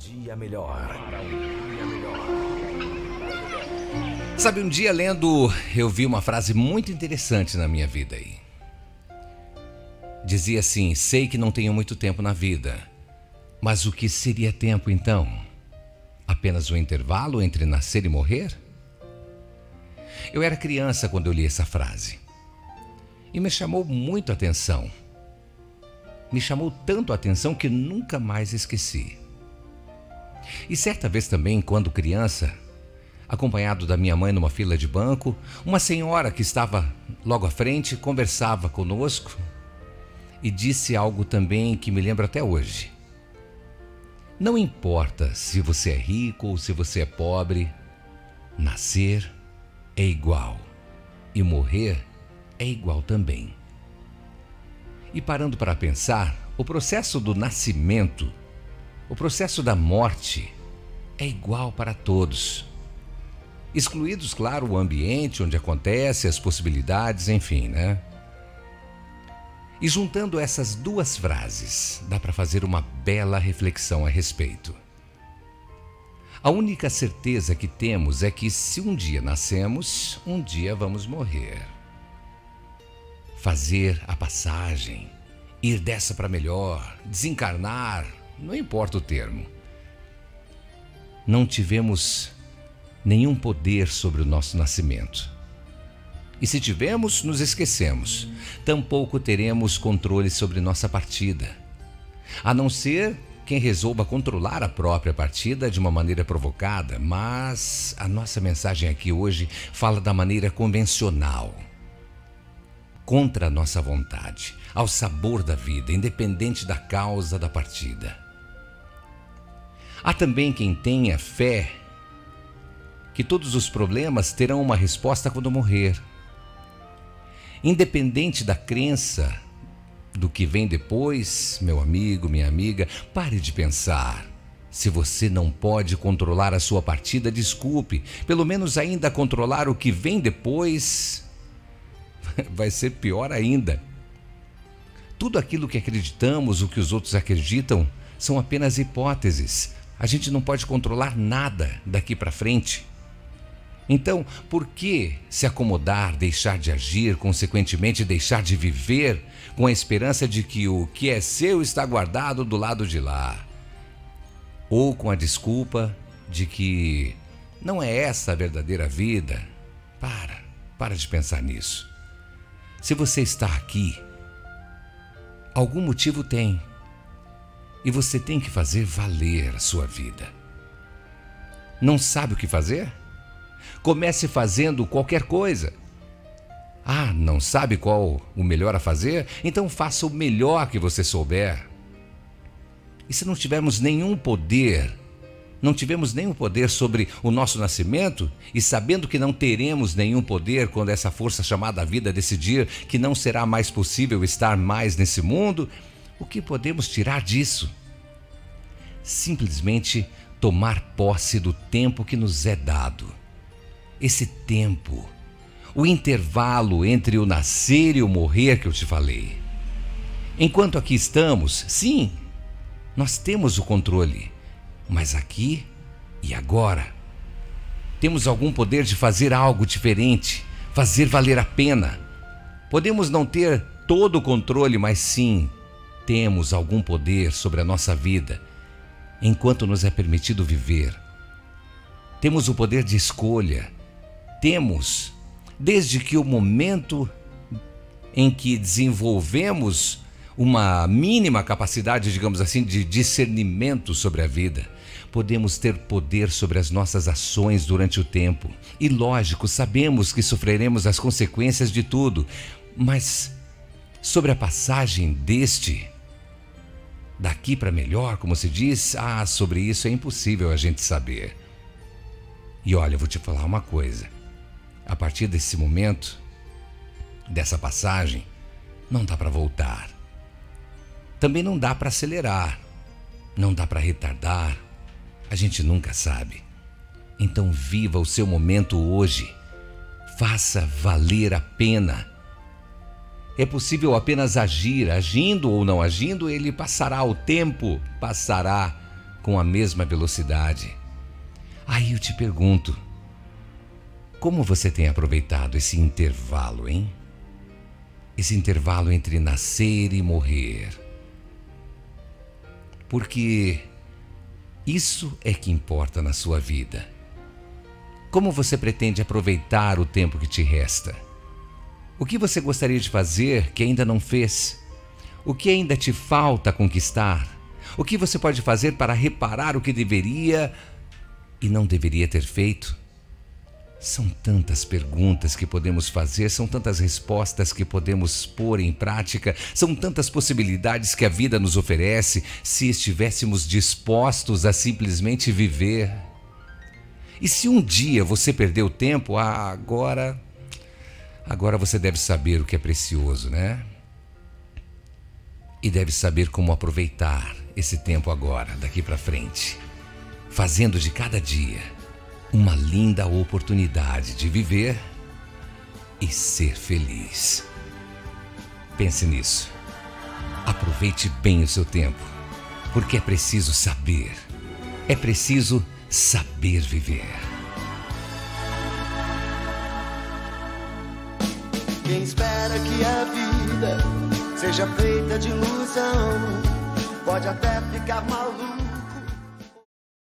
dia melhor. Um dia melhor. Sabe, um dia lendo, eu vi uma frase muito interessante na minha vida aí. Dizia assim: Sei que não tenho muito tempo na vida, mas o que seria tempo então? Apenas um intervalo entre nascer e morrer? Eu era criança quando eu li essa frase e me chamou muito a atenção. Me chamou tanto a atenção que nunca mais esqueci. E certa vez também, quando criança, acompanhado da minha mãe numa fila de banco, uma senhora que estava logo à frente conversava conosco e disse algo também que me lembro até hoje. Não importa se você é rico ou se você é pobre, nascer é igual e morrer é igual também. E parando para pensar, o processo do nascimento, o processo da morte é igual para todos. Excluídos, claro, o ambiente onde acontece, as possibilidades, enfim, né? E juntando essas duas frases, dá para fazer uma bela reflexão a respeito. A única certeza que temos é que se um dia nascemos, um dia vamos morrer. Fazer a passagem, ir dessa para melhor, desencarnar, não importa o termo. Não tivemos nenhum poder sobre o nosso nascimento. E se tivermos, nos esquecemos. Tampouco teremos controle sobre nossa partida. A não ser quem resolva controlar a própria partida de uma maneira provocada, mas a nossa mensagem aqui hoje fala da maneira convencional. Contra a nossa vontade, ao sabor da vida, independente da causa da partida. Há também quem tenha fé que todos os problemas terão uma resposta quando morrer. Independente da crença do que vem depois, meu amigo, minha amiga, pare de pensar. Se você não pode controlar a sua partida, desculpe, pelo menos ainda controlar o que vem depois vai ser pior ainda. Tudo aquilo que acreditamos, o que os outros acreditam, são apenas hipóteses. A gente não pode controlar nada daqui para frente. Então, por que se acomodar, deixar de agir, consequentemente deixar de viver, com a esperança de que o que é seu está guardado do lado de lá? Ou com a desculpa de que não é essa a verdadeira vida? Para, para de pensar nisso. Se você está aqui, algum motivo tem. E você tem que fazer valer a sua vida. Não sabe o que fazer? Comece fazendo qualquer coisa. Ah, não sabe qual o melhor a fazer? Então faça o melhor que você souber. E se não tivermos nenhum poder, não tivemos nenhum poder sobre o nosso nascimento, e sabendo que não teremos nenhum poder quando essa força chamada vida decidir que não será mais possível estar mais nesse mundo, o que podemos tirar disso? Simplesmente tomar posse do tempo que nos é dado esse tempo, o intervalo entre o nascer e o morrer que eu te falei. Enquanto aqui estamos, sim, nós temos o controle, mas aqui e agora. Temos algum poder de fazer algo diferente, fazer valer a pena. Podemos não ter todo o controle, mas sim, temos algum poder sobre a nossa vida, enquanto nos é permitido viver. Temos o poder de escolha, temos, desde que o momento em que desenvolvemos uma mínima capacidade, digamos assim, de discernimento sobre a vida, podemos ter poder sobre as nossas ações durante o tempo. E lógico, sabemos que sofreremos as consequências de tudo, mas sobre a passagem deste daqui para melhor, como se diz, ah, sobre isso é impossível a gente saber. E olha, eu vou te falar uma coisa. A partir desse momento, dessa passagem, não dá para voltar. Também não dá para acelerar, não dá para retardar. A gente nunca sabe. Então viva o seu momento hoje. Faça valer a pena. É possível apenas agir, agindo ou não agindo, ele passará o tempo, passará com a mesma velocidade. Aí eu te pergunto: como você tem aproveitado esse intervalo, hein? Esse intervalo entre nascer e morrer. Porque isso é que importa na sua vida. Como você pretende aproveitar o tempo que te resta? O que você gostaria de fazer que ainda não fez? O que ainda te falta conquistar? O que você pode fazer para reparar o que deveria e não deveria ter feito? São tantas perguntas que podemos fazer, são tantas respostas que podemos pôr em prática, são tantas possibilidades que a vida nos oferece se estivéssemos dispostos a simplesmente viver. E se um dia você perdeu tempo, ah, agora. Agora você deve saber o que é precioso, né? E deve saber como aproveitar esse tempo agora, daqui para frente, fazendo de cada dia uma linda oportunidade de viver e ser feliz. Pense nisso. Aproveite bem o seu tempo, porque é preciso saber, é preciso saber viver. Quem espera que a vida seja feita de ilusão pode até ficar maluco